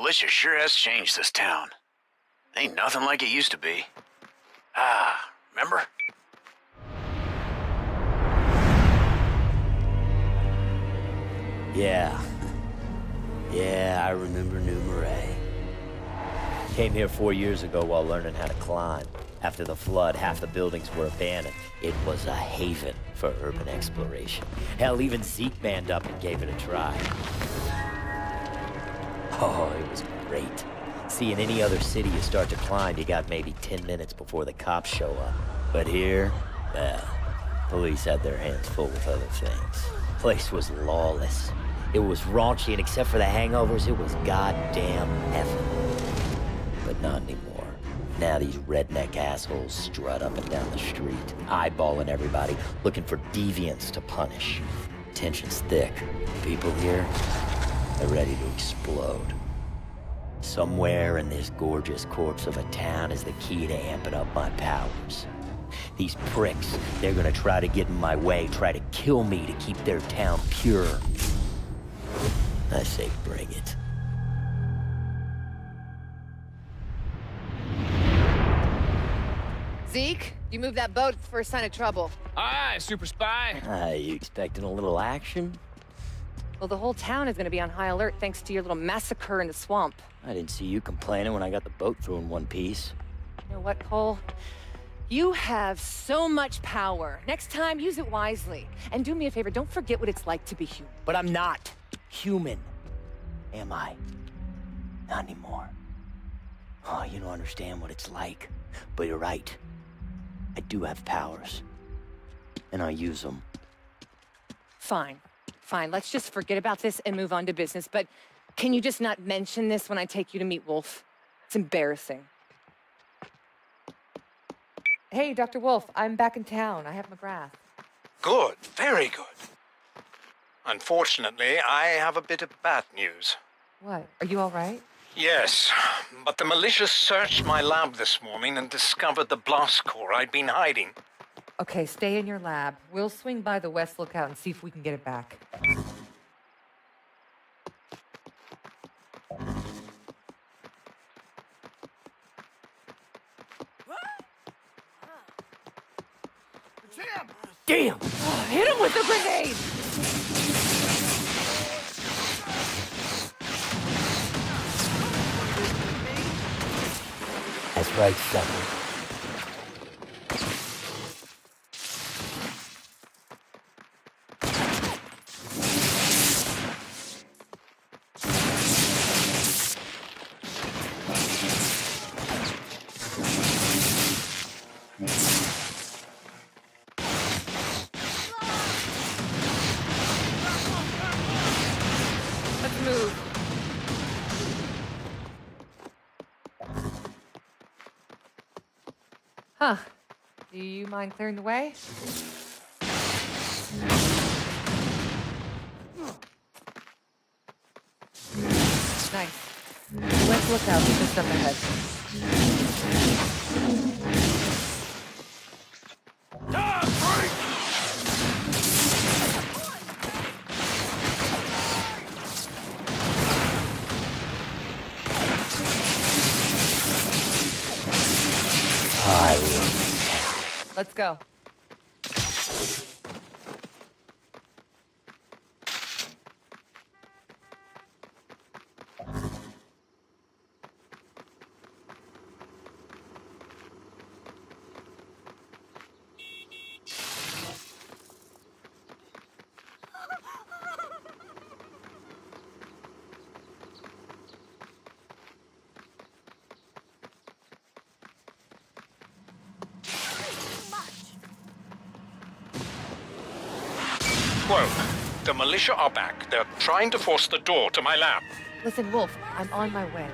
Militia sure has changed this town. Ain't nothing like it used to be. Ah, remember? Yeah. Yeah, I remember New Marais. Came here four years ago while learning how to climb. After the flood, half the buildings were abandoned. It was a haven for urban exploration. Hell, even Zeke manned up and gave it a try. Oh, it was great. See, in any other city you start to climb, you got maybe 10 minutes before the cops show up. But here, well, police had their hands full with other things. Place was lawless. It was raunchy, and except for the hangovers, it was goddamn heaven. But not anymore. Now these redneck assholes strut up and down the street, eyeballing everybody, looking for deviants to punish. Tension's thick. People here, they're ready to explode. Somewhere in this gorgeous corpse of a town is the key to amping up my powers. These pricks, they're gonna try to get in my way, try to kill me to keep their town pure. I say bring it. Zeke, you move that boat for a sign of trouble. Aye, super spy. Ah, you expecting a little action? Well, the whole town is gonna be on high alert thanks to your little massacre in the swamp. I didn't see you complaining when I got the boat through in one piece. You know what, Cole? You have so much power. Next time, use it wisely. And do me a favor, don't forget what it's like to be human. But I'm not human. Am I? Not anymore. Oh, you don't understand what it's like. But you're right. I do have powers. And I use them. Fine. Fine, let's just forget about this and move on to business. But can you just not mention this when I take you to meet Wolfe? It's embarrassing. Hey, Dr. Wolfe, I'm back in town. I have MacGrath. Good, very good. Unfortunately, I have a bit of bad news. What? Are you all right? Yes, but the militia searched my lab this morning and discovered the blast core I'd been hiding. Okay, stay in your lab. We'll swing by the West Lookout and see if we can get it back. Damn! Hit him with the grenade! That's right, sucker. Let's move. Huh. Do you mind clearing the way? Nice. Let's look out. There's stuff ahead. Let's go. Whoa, the militia are back. They're trying to force the door to my lab. Listen, Wolfe, I'm on my way.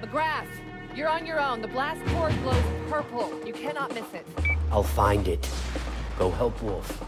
MacGrath, you're on your own. The blast core glows purple. You cannot miss it. I'll find it. Go help Wolfe.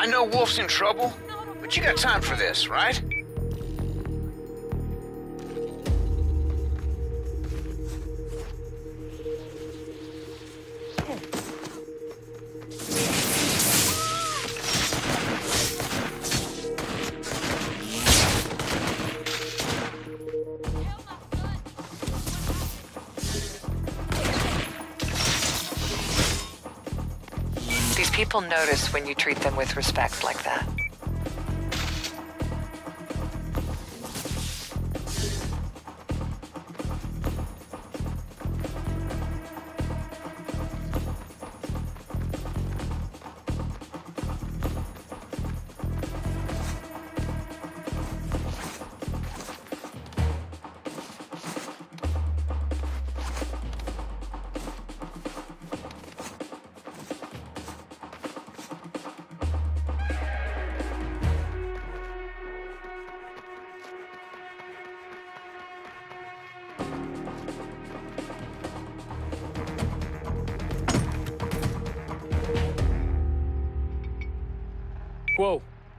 I know Wolfe's in trouble, but you got time for this, right? These people notice when you treat them with respect like that.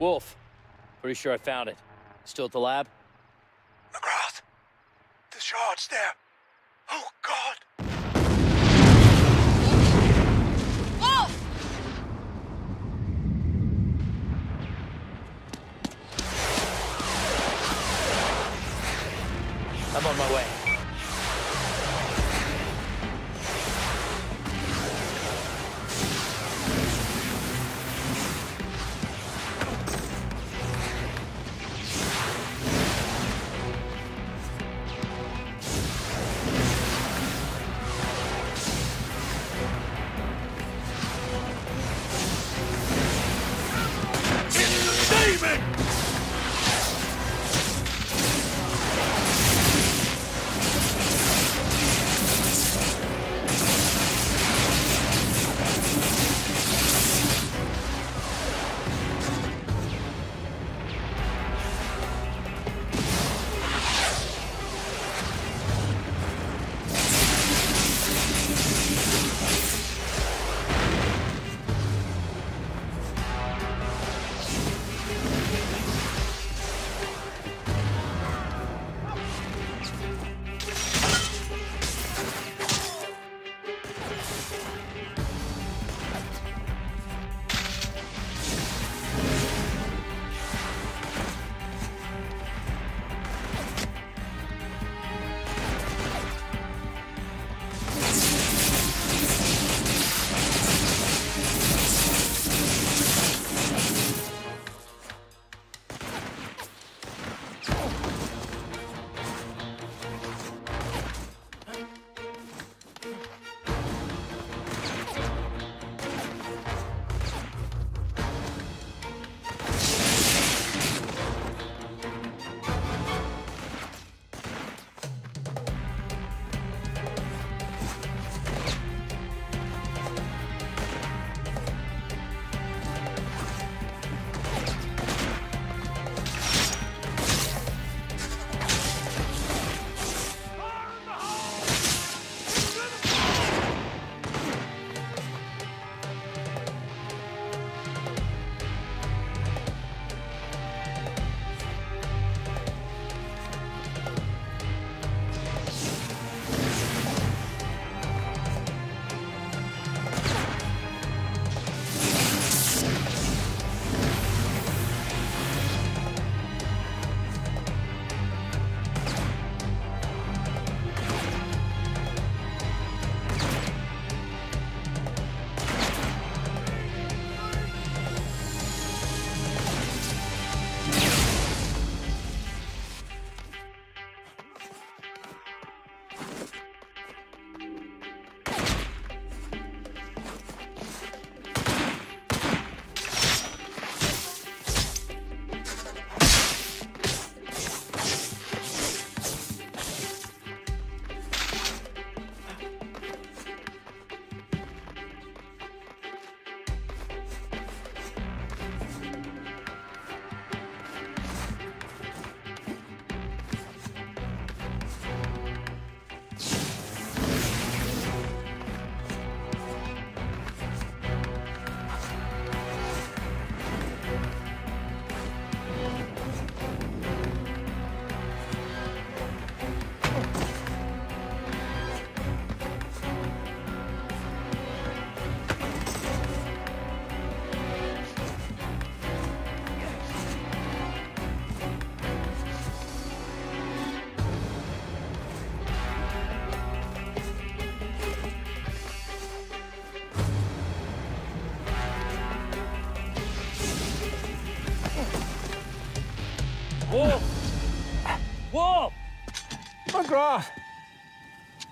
Wolfe. Pretty sure I found it. Still at the lab?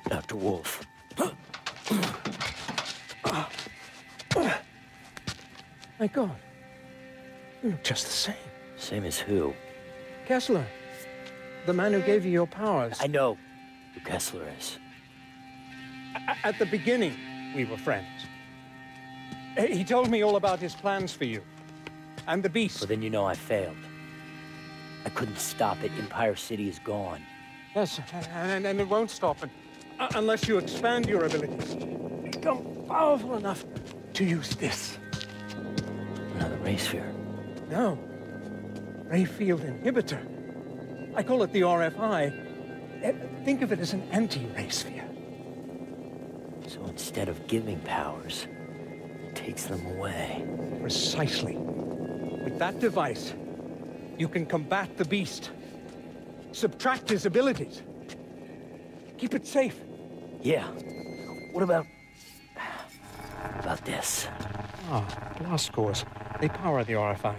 Dr. Wolfe. My God. You look just the same. Same as who? Kessler. The man who gave you your powers. I know who Kessler is. A- At the beginning, we were friends. He told me all about his plans for you. And the beast. Well, then you know I failed. I couldn't stop it. Empire City is gone. Yes, and, and it won't stop un- unless you expand your abilities. Become powerful enough to use this. Another Ray Sphere. No. Ray field inhibitor. I call it the RFI. Uh, Think of it as an anti-ray sphere. So instead of giving powers, it takes them away. Precisely. With that device, you can combat the beast. Subtract his abilities. Keep it safe. Yeah. What about... about this? Ah, blast cores. They power the RFI.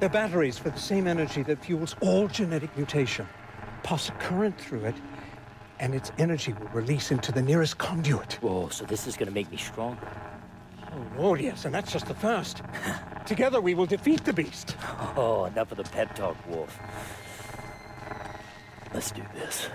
They're batteries for the same energy that fuels all genetic mutation. Pass a current through it, and its energy will release into the nearest conduit. Whoa, so this is gonna make me stronger? Oh, Lord, yes, and that's just the first. Together we will defeat the beast. Oh, enough of the pep talk, Wolfe. Let's do this.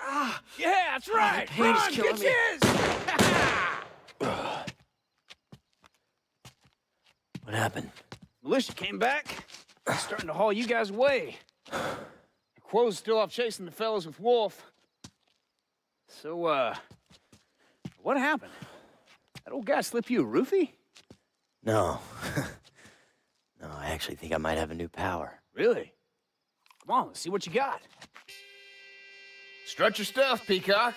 Ah! Yeah, that's right. pain is Run, killing get me. his. What happened? Militia came back. Starting to haul you guys away. Kuo's still off chasing the fellas with Wolfe. So, uh, what happened? That old guy slip you a roofie? No. no, I actually think I might have a new power. Really? Come on, let's see what you got. Strut your stuff, Peacock.